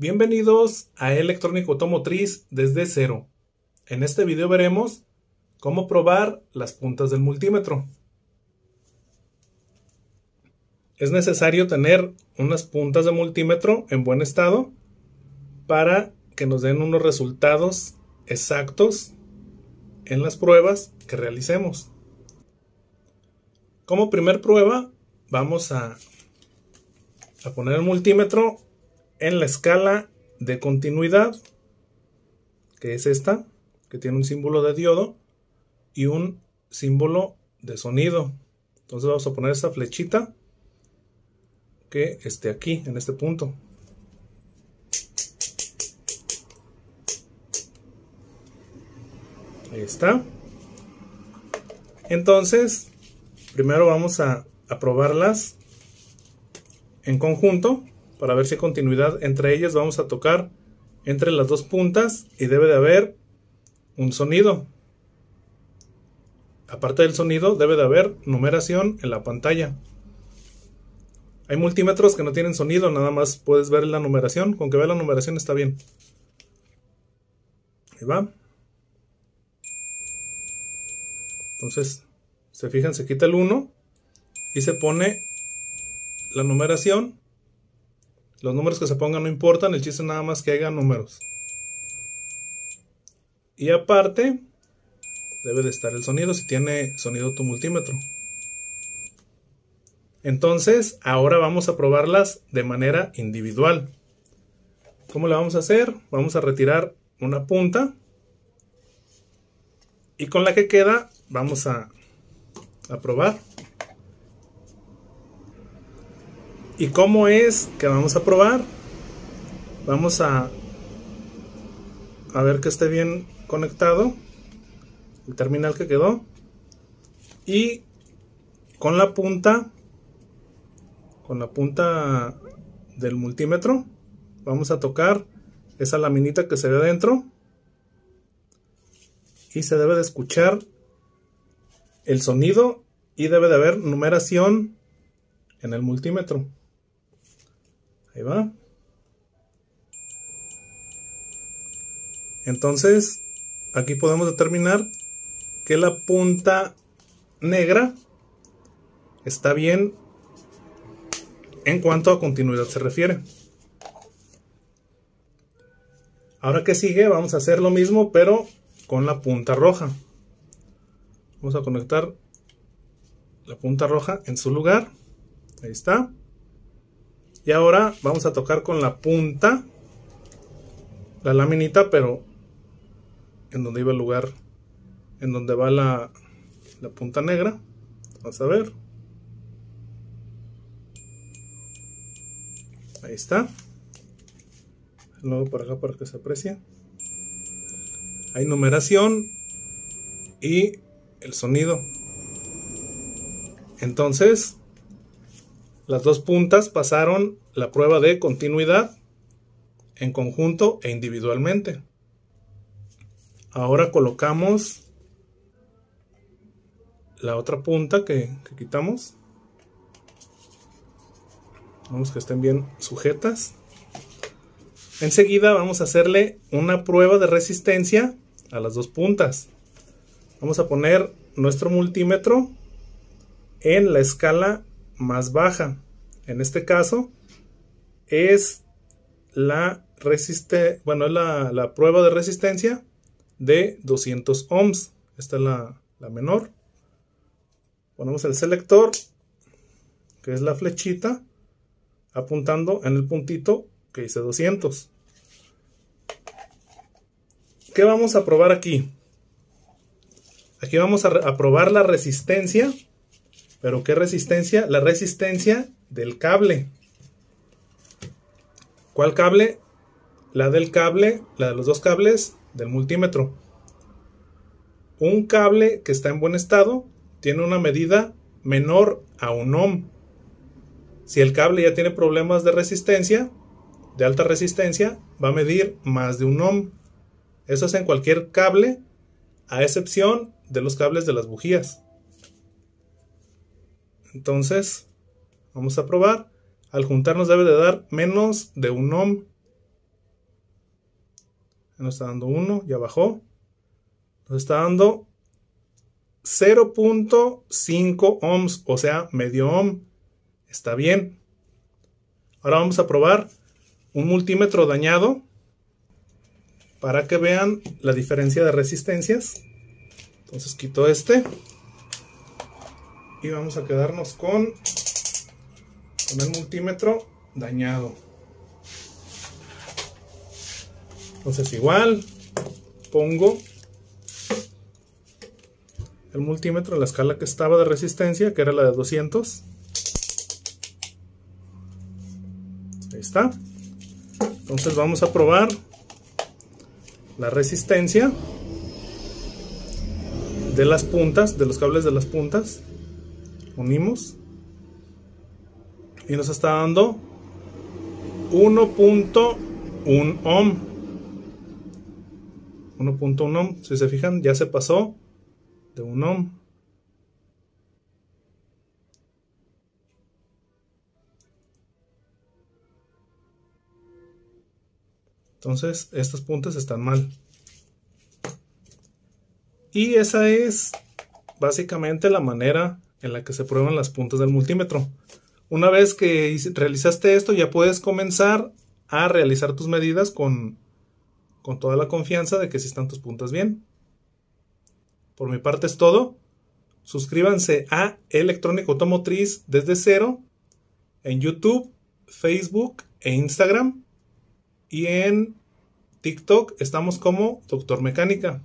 Bienvenidos a Electrónica Automotriz desde cero. En este video veremos cómo probar las puntas del multímetro. Es necesario tener unas puntas de multímetro en buen estado para que nos den unos resultados exactos en las pruebas que realicemos. Como primer prueba vamos a, a poner el multímetro en la escala de continuidad, que es esta, que tiene un símbolo de diodo y un símbolo de sonido. Entonces vamos a poner esta flechita que esté aquí, en este punto. Ahí está. Entonces, primero vamos a, a probarlas en conjunto para ver si hay continuidad entre ellas. Vamos a tocar entre las dos puntas y debe de haber un sonido. Aparte del sonido, debe de haber numeración en la pantalla. Hay multímetros que no tienen sonido, nada más puedes ver la numeración. Con que vea la numeración está bien. Ahí va. Entonces, se fijan, se quita el 1 y se pone la numeración los números que se pongan no importan, el chiste nada más que haya números. Y aparte, debe de estar el sonido, si tiene sonido tu multímetro. Entonces, ahora vamos a probarlas de manera individual. ¿Cómo la vamos a hacer? Vamos a retirar una punta. Y con la que queda, vamos a probar. ¿Y cómo es que vamos a probar? Vamos a, a ver que esté bien conectado el terminal que quedó. Y con la punta, con la punta del multímetro, vamos a tocar esa laminita que se ve adentro. Y se debe de escuchar el sonido y debe de haber numeración en el multímetro. Ahí va. Entonces, aquí podemos determinar que la punta negra está bien en cuanto a continuidad se refiere. Ahora que sigue, vamos a hacer lo mismo, pero con la punta roja. Vamos a conectar la punta roja en su lugar. Ahí está. Y ahora vamos a tocar con la punta la laminita, pero en donde iba el lugar, en donde va la, la punta negra. Vamos a ver. Ahí está. Luego por acá para que se aprecie. Hay numeración y el sonido. Entonces, las dos puntas pasaron la prueba de continuidad en conjunto e individualmente. Ahora colocamos la otra punta que, quitamos. Vamos que estén bien sujetas. Enseguida vamos a hacerle una prueba de resistencia a las dos puntas. Vamos a poner nuestro multímetro en la escala más baja. En este caso es la resiste, bueno, es la, prueba de resistencia de 200 ohms. Esta es la, la menor. Ponemos el selector, que es la flechita, apuntando en el puntito que dice 200. ¿Qué vamos a probar aquí? Aquí vamos a, a probar la resistencia ¿Pero qué resistencia? La resistencia del cable. ¿Cuál cable? La del cable, la de los dos cables del multímetro. Un cable que está en buen estado tiene una medida menor a un ohm. Si el cable ya tiene problemas de resistencia, de alta resistencia, va a medir más de un ohm. Eso es en cualquier cable, a excepción de los cables de las bujías. Entonces, vamos a probar. Al juntarnos debe de dar menos de un ohm. nos está dando 1, ya bajó. Nos está dando 0.5 ohms, o sea, medio ohm. Está bien. Ahora vamos a probar un multímetro dañado para que vean la diferencia de resistencias. Entonces quito este y vamos a quedarnos con, el multímetro dañado. Entonces igual pongo el multímetro en la escala que estaba de resistencia, que era la de 200. Ahí está. Entonces vamos a probar la resistencia de las puntas, de los cables de las puntas. Unimos. Y nos está dando 1.1 ohm. 1.1 ohm. Si se fijan, ya se pasó de un ohm. Entonces, estas puntas están mal. Y esa es básicamente la manera en la que se prueban las puntas del multímetro. Una vez que realizaste esto, ya puedes comenzar a realizar tus medidas con, con toda la confianza de que si están tus puntas bien. Por mi parte es todo. Suscríbanse a Electrónica Automotriz desde cero en YouTube, Facebook e Instagram. Y en TikTok estamos como Doctor Mecánica.